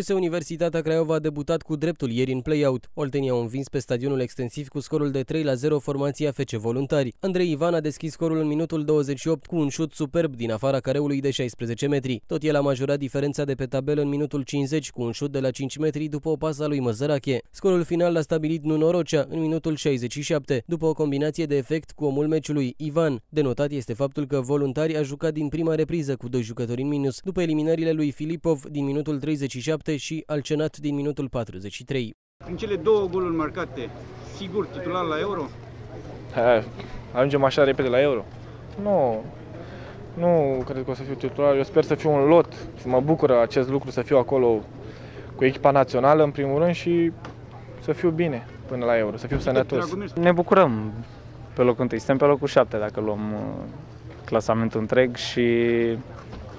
CS Universitatea Craiova a debutat cu dreptul ieri în play-out. Oltenii au învins pe stadionul extensiv cu scorul de 3 la 0 formația FC Voluntari. Andrei Ivan a deschis scorul în minutul 28 cu un șut superb din afara careului de 16 metri. Tot el a majorat diferența de pe tabel în minutul 50 cu un șut de la 5 metri după o pasă a lui Măzărache. Scorul final l-a stabilit Nuno Rocea în minutul 67, după o combinație de efect cu omul meciului Ivan. Denotat este faptul că Voluntari a jucat din prima repriză cu doi jucători în minus, după eliminările lui Filipov din minutul 37 7 și Alcenat din minutul 43. În cele două goluri marcate, sigur titular la Euro? Ha, ajungem așa repede la Euro? Nu, nu cred că o să fiu titular. Eu sper să fiu un lot. Mă bucură acest lucru să fiu acolo cu echipa națională în primul rând și să fiu bine până la Euro, să fiu sănătos. Ne bucurăm pe locul întâi. Suntem pe locul 7 dacă luăm uh, clasamentul întreg și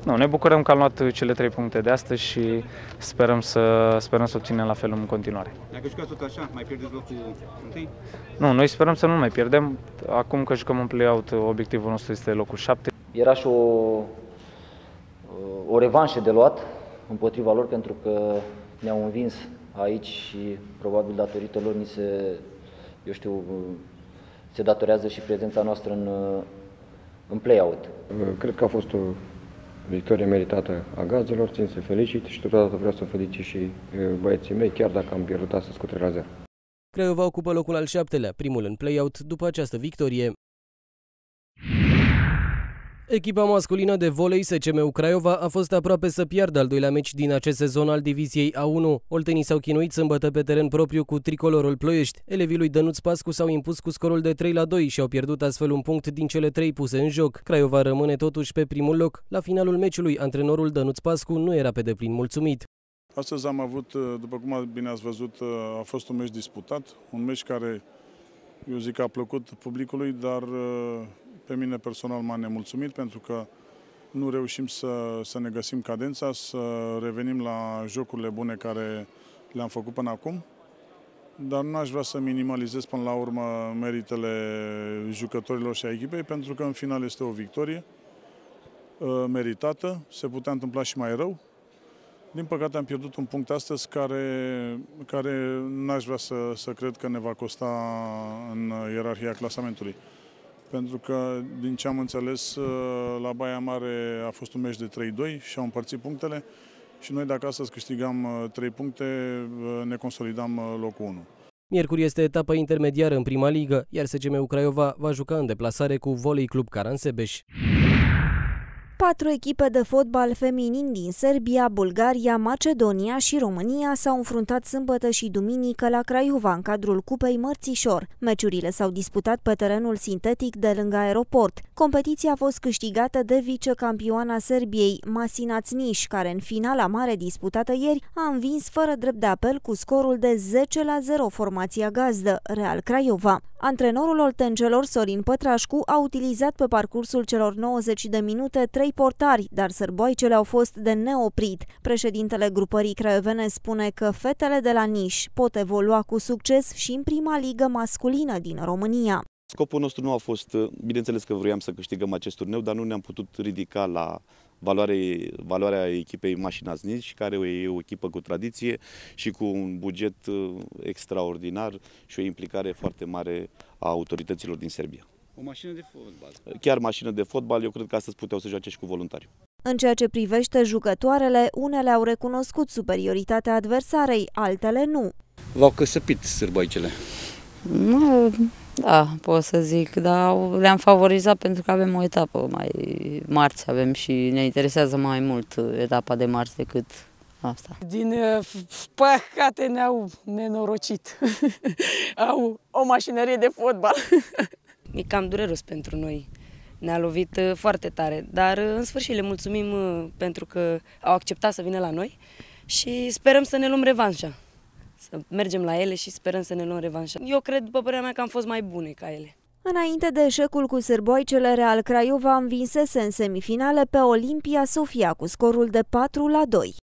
nu, ne bucurăm că am luat cele trei puncte de astăzi și sperăm să, sperăm să obținem la fel în continuare. Dacă jucați tot așa, mai pierdeți locul întâi? Nu, noi sperăm să nu mai pierdem. Acum că jucăm în play-out, obiectivul nostru este locul 7. Era și o, o revanșă de luat împotriva lor pentru că ne-au învins aici și probabil datorită lor ni se, eu știu, se datorează și prezența noastră în, în play-out. Cred că a fost o victorie meritată a gazdelor, țin să felicit și totodată vreau să felicit și băieții mei, chiar dacă am pierdut astăzi cu 3 la 0. Craiova ocupă locul al șaptelea, primul în play-out după această victorie. Echipa masculină de volei SCM Craiova a fost aproape să piardă al doilea meci din acest sezon al diviziei A1. Oltenii s-au chinuit sâmbătă pe teren propriu cu tricolorul Ploiești. Elevii lui Dănuț Pascu s-au impus cu scorul de 3 la 2 și au pierdut astfel un punct din cele trei puse în joc. Craiova rămâne totuși pe primul loc. La finalul meciului, antrenorul Dănuț Pascu nu era pe deplin mulțumit. Astăzi am avut, după cum bine ați văzut, a fost un meci disputat, un meci care, eu zic, a plăcut publicului, dar pe mine personal m-a nemulțumit pentru că nu reușim să, să ne găsim cadența, să revenim la jocurile bune care le-am făcut până acum. Dar nu aș vrea să minimalizez până la urmă meritele jucătorilor și a echipei, pentru că în final este o victorie uh, meritată, se putea întâmpla și mai rău. Din păcate am pierdut un punct astăzi care, care n-aș vrea să, să cred că ne va costa în ierarhia clasamentului pentru că, din ce am înțeles, uh, la Baia Mare a fost un meci de 3-2 și au împărțit punctele și noi, dacă astăzi câștigam 3 uh, puncte, uh, ne consolidam locul 1. Miercuri este etapa intermediară în prima ligă, iar SGM Craiova va juca în deplasare cu Volei Club Caransebeș. Patru echipe de fotbal feminin din Serbia, Bulgaria, Macedonia și România s-au înfruntat sâmbătă și duminică la Craiova în cadrul Cupei Mărțișor. Meciurile s-au disputat pe terenul sintetic de lângă aeroport. Competiția a fost câștigată de vicecampioana Serbiei, Masina Cniș, care în finala mare disputată ieri a învins fără drept de apel cu scorul de 10 la 0 formația gazdă, Real Craiova. Antrenorul oltencelor Sorin Pătrașcu a utilizat pe parcursul celor 90 de minute trei portari, dar sărboicele au fost de neoprit. Președintele grupării craiovene spune că fetele de la Niș pot evolua cu succes și în prima ligă masculină din România. Scopul nostru nu a fost, bineînțeles că vroiam să câștigăm acest turneu, dar nu ne-am putut ridica la valoare, valoarea echipei Mașina Znici, care e o echipă cu tradiție și cu un buget uh, extraordinar și o implicare foarte mare a autorităților din Serbia. O mașină de fotbal. Chiar mașină de fotbal, eu cred că astăzi puteau să joace și cu voluntari. În ceea ce privește jucătoarele, unele au recunoscut superioritatea adversarei, altele nu. V-au căsăpit sârboicele. Nu, da, pot să zic, dar le-am favorizat pentru că avem o etapă mai marți, avem și ne interesează mai mult etapa de marți decât asta. Din uh, păcate ne-au nenorocit. Au o mașinărie de fotbal. e cam dureros pentru noi. Ne-a lovit uh, foarte tare, dar uh, în sfârșit le mulțumim pentru că au acceptat să vină la noi și sperăm să ne luăm revanșa să mergem la ele și sperăm să ne luăm revanșa. Eu cred, după părerea mea, că am fost mai bune ca ele. Înainte de eșecul cu sârboicele, Real Craiova învinsese în semifinale pe Olimpia Sofia cu scorul de 4 la 2.